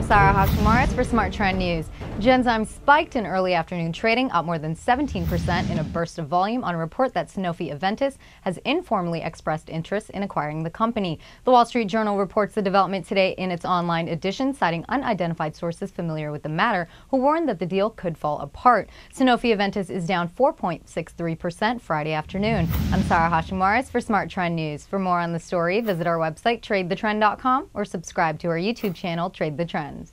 Sarah Hashimaris for Smart Trend News. Genzyme spiked in early afternoon trading, up more than 17% in a burst of volume on a report that Sanofi Aventis has informally expressed interest in acquiring the company. The Wall Street Journal reports the development today in its online edition, citing unidentified sources familiar with the matter who warned that the deal could fall apart. Sanofi Aventis is down 4.63% Friday afternoon. I'm Sarah Hashimaris for Smart Trend News. For more on the story, visit our website, tradethetrend.com, or subscribe to our YouTube channel, Trade the Trends.